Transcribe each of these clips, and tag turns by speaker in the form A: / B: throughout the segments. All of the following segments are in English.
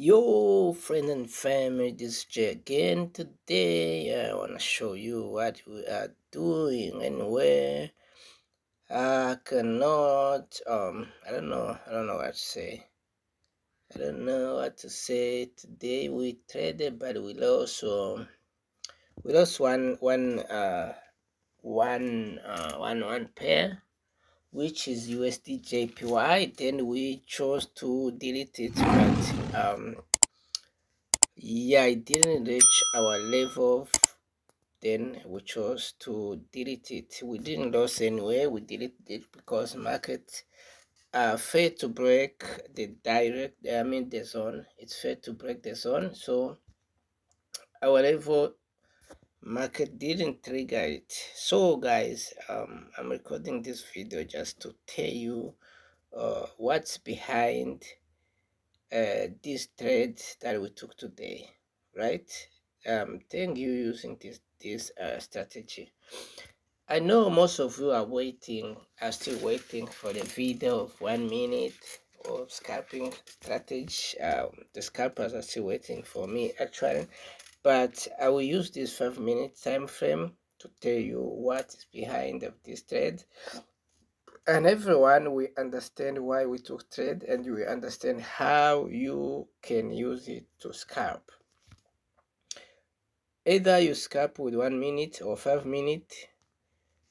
A: Yo, friend and family, this is Jay again. Today, I want to show you what we are doing and where I cannot, um, I don't know, I don't know what to say. I don't know what to say. Today we traded, but we lost, so we lost one, one, uh, one, uh, one, one pair which is USD JPY then we chose to delete it but um yeah it didn't reach our level then we chose to delete it. We didn't lose anyway we deleted it because market uh failed to break the direct i mean the zone. It's failed to break the zone. So our level market didn't trigger it. So guys um, i'm recording this video just to tell you uh, what's behind uh, this trade that we took today right? Um thank you using this this uh, strategy. I know most of you are waiting are still waiting for the video of one minute of scalping strategy. Um, the scalpers are still waiting for me actually but I will use this five minute time frame to tell you what is behind of this trade and everyone will understand why we took trade and you will understand how you can use it to scalp. Either you scalp with one minute or five minutes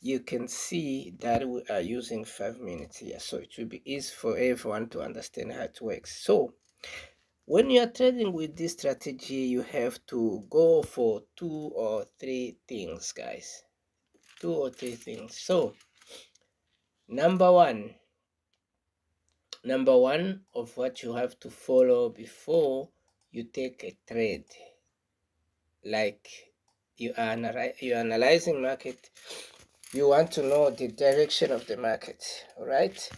A: you can see that we are using five minutes here. So it will be easy for everyone to understand how it works. So when you are trading with this strategy you have to go for two or three things guys. Two or three things. So number one number one of what you have to follow before you take a trade. Like you are you are analyzing market you want to know the direction of the market all right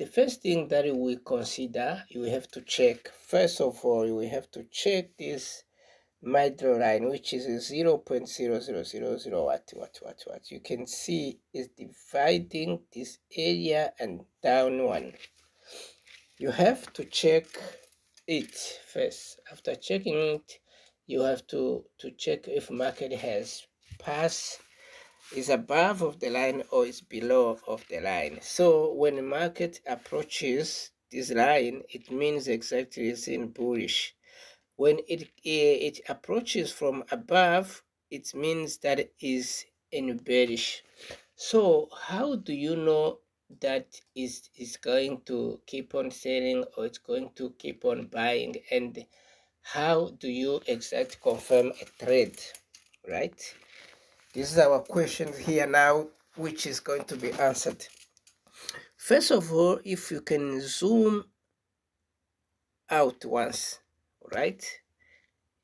A: the first thing that we consider, you have to check, first of all, you have to check this micro line, which is 0 0.0000 what, what, what, what. You can see is dividing this area and down one. You have to check it first. After checking it, you have to, to check if market has passed is above of the line or is below of the line. So when the market approaches this line, it means exactly it's in bullish. When it, eh, it approaches from above, it means that it is in bearish. So how do you know that is is going to keep on selling or it's going to keep on buying and how do you exactly confirm a trade right this is our question here now, which is going to be answered. First of all, if you can zoom out once, right?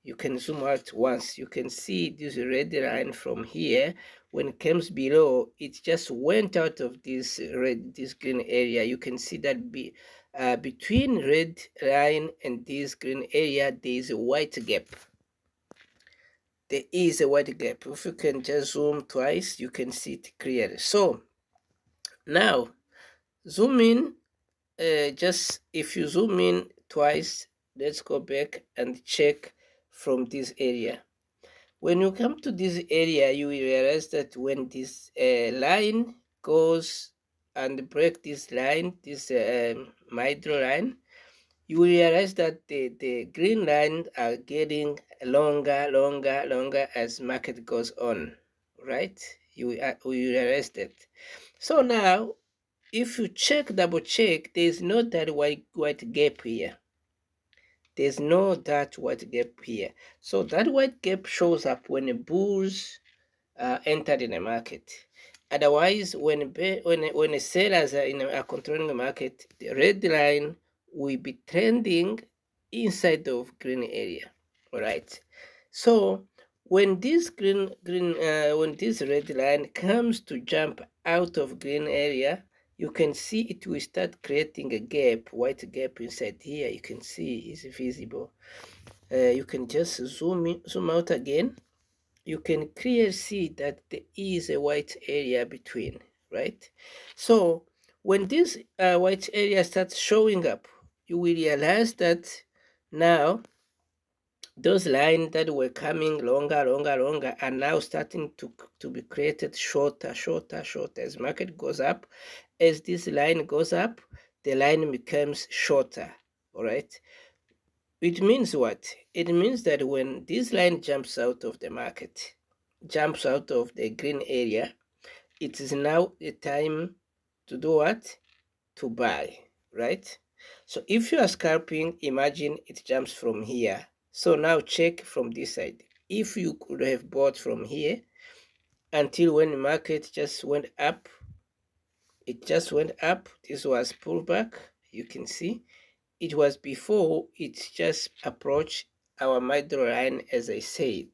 A: You can zoom out once. You can see this red line from here. When it comes below, it just went out of this red, this green area. You can see that be, uh, between red line and this green area, there is a white gap there is a wide gap. If you can just zoom twice, you can see it clearly. So now zoom in, uh, just if you zoom in twice, let's go back and check from this area. When you come to this area, you will realize that when this uh, line goes and break this line, this uh, um, micro line, you realize that the, the green lines are getting longer, longer, longer as market goes on, right? You, uh, you realize that. So now, if you check, double check, there's no that white, white gap here. There's no that white gap here. So that white gap shows up when the bulls uh, entered in the market. Otherwise, when when when sellers are in are controlling the market, the red line will be trending inside of green area all right so when this green green uh, when this red line comes to jump out of green area you can see it will start creating a gap white gap inside here. You can see is visible. Uh, you can just zoom in zoom out again. You can clearly see that there is a white area between right? So when this uh, white area starts showing up you will realize that now those lines that were coming longer, longer, longer are now starting to, to be created shorter, shorter, shorter. As market goes up, as this line goes up, the line becomes shorter, all right? It means what? It means that when this line jumps out of the market, jumps out of the green area, it is now the time to do what? To buy, right? So if you are scalping, imagine it jumps from here so now check from this side. If you could have bought from here until when the market just went up, it just went up. This was pullback. You can see it was before it just approached our middle line as I said.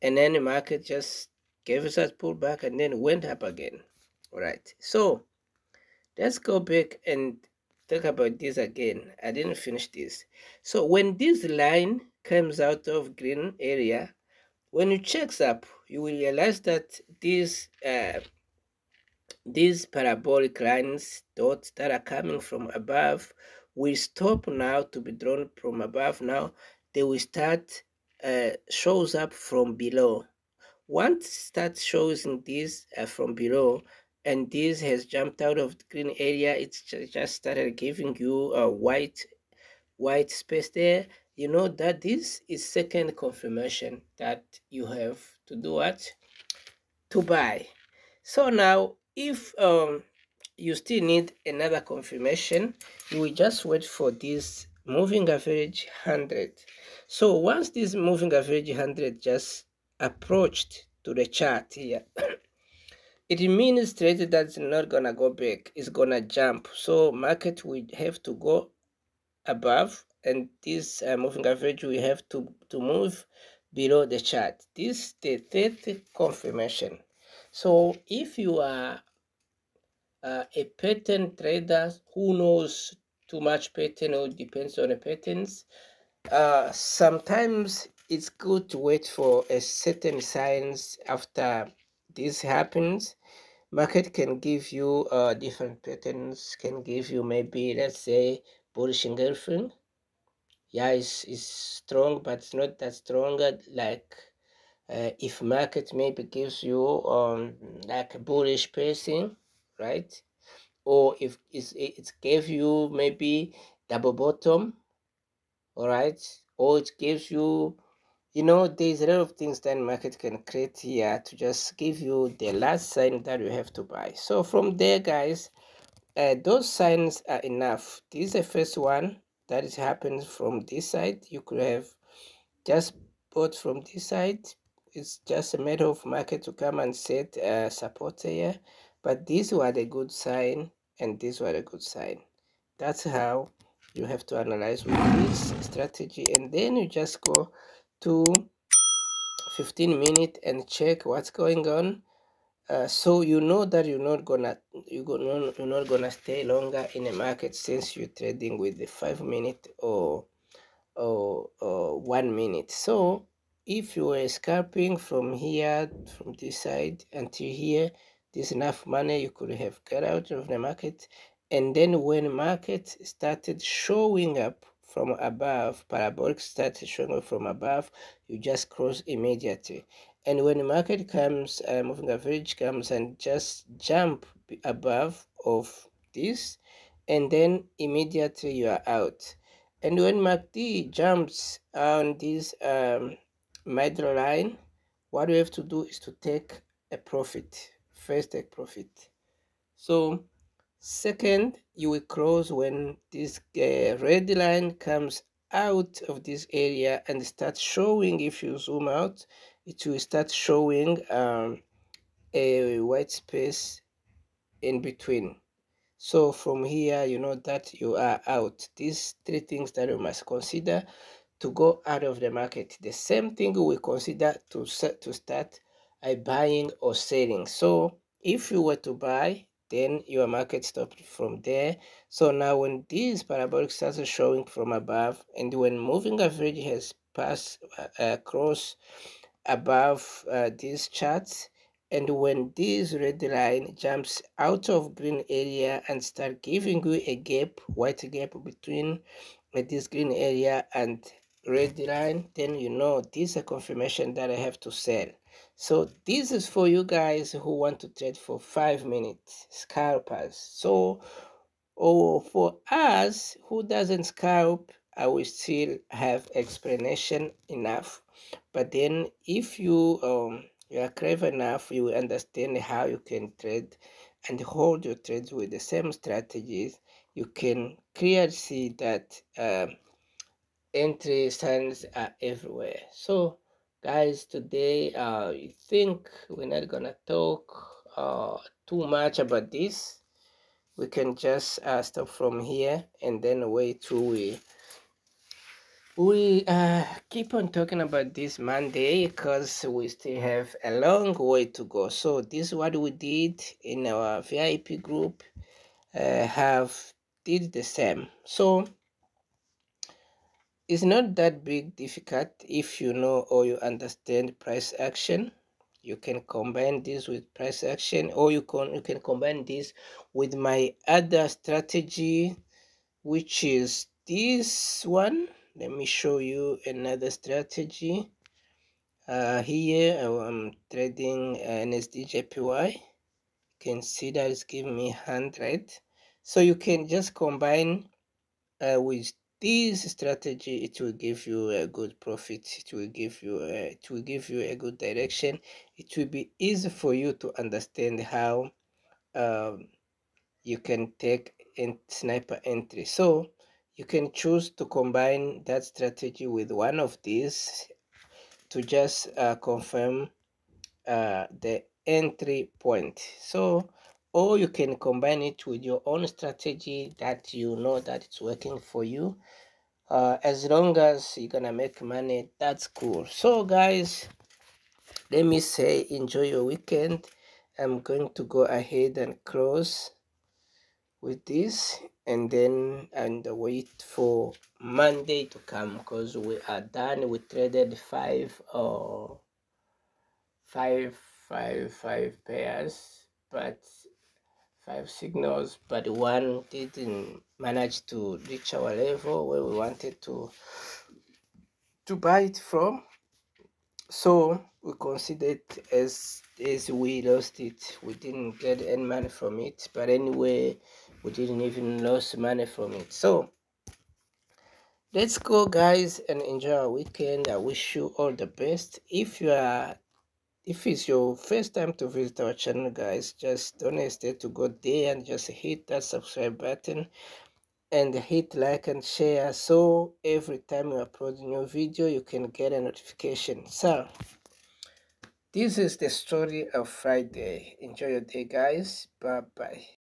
A: And then the market just gave us that pullback and then went up again. All right. So let's go back and talk about this again. I didn't finish this. So when this line comes out of green area, when you check up, you will realize that these uh, these parabolic lines dots that are coming from above will stop now to be drawn from above. Now they will start uh, shows up from below. Once start showing this uh, from below, and this has jumped out of the green area, it's just started giving you a white white space there. You know that this is second confirmation that you have to do what? To buy. So now if um you still need another confirmation you will just wait for this moving average 100 so once this moving average 100 just approached to the chart here it means trade that's not gonna go back it's gonna jump. So market will have to go above and this uh, moving average we have to to move below the chart. This the third confirmation. So if you are uh, a pattern trader who knows too much pattern or depends on the patterns uh, sometimes it's good to wait for a certain signs after this happens market can give you uh, different patterns can give you maybe let's say bullish engulfing yeah it's, it's strong but it's not that stronger like uh, if market maybe gives you um like a bullish pacing right? Or if it's, it gave you maybe double bottom all right or it gives you you know there's a lot of things that market can create here to just give you the last sign that you have to buy. So from there guys uh, those signs are enough. This is the first one that is happens from this side. You could have just bought from this side. It's just a matter of market to come and set a support here. But these were the good sign and these were the good sign. That's how you have to analyze with this strategy. And then you just go to 15 minutes and check what's going on. Uh, so you know that you're not gonna you gonna you're not gonna stay longer in a market since you're trading with the five minute or or, or one minute. So if you were scalping from here from this side until here there's enough money you could have got out of the market. And then when market started showing up from above parabolic started showing from above you just cross immediately. And when the market comes uh, moving average comes and just jump above of this and then immediately you are out. And when MACD jumps on this um, middle line what we have to do is to take a profit first take profit. So second you will close when this uh, red line comes out of this area and start showing if you zoom out it will start showing um, a white space in between. So from here you know that you are out. These three things that you must consider to go out of the market. The same thing we consider to set to start a buying or selling. So if you were to buy then your market stopped from there. So now when this parabolic starts showing from above and when moving average has passed uh, across above uh, these charts and when this red line jumps out of green area and start giving you a gap white gap between at this green area and red line then you know this is a confirmation that i have to sell so this is for you guys who want to trade for five minutes scalpers. So or for us who doesn't scalp i will still have explanation enough. But then if you um you are clever enough you will understand how you can trade and hold your trades with the same strategies you can clearly see that um, entry signs are everywhere. So guys today uh, i think we're not gonna talk uh, too much about this we can just uh, stop from here and then wait till we we uh, keep on talking about this Monday because we still have a long way to go. So this is what we did in our VIP group. Uh, have did the same. So it's not that big difficult if you know or you understand price action. You can combine this with price action or you can you can combine this with my other strategy which is this one. Let me show you another strategy. Uh, here I'm trading NZDJPY you can see that it's giving me 100 so you can just combine uh, with this strategy it will give you a good profit it will give you a, it will give you a good direction. It will be easy for you to understand how um, you can take in sniper entry. So you can choose to combine that strategy with one of these to just uh, confirm uh, the entry point. So or you can combine it with your own strategy that you know that it's working for you. Uh, as long as you're gonna make money that's cool. So guys let me say enjoy your weekend. I'm going to go ahead and close with this and then and wait for monday to come because we are done. We traded five or uh, five five five pairs but five signals but one didn't manage to reach our level where we wanted to to buy it from. So we consider it as as we lost it. We didn't get any money from it but anyway we didn't even lose money from it. So let's go guys and enjoy our weekend. I wish you all the best. If you are if it's your first time to visit our channel guys just don't hesitate to go there and just hit that subscribe button and hit like and share so every time we upload a new video you can get a notification. So this is the story of friday. Enjoy your day guys. Bye bye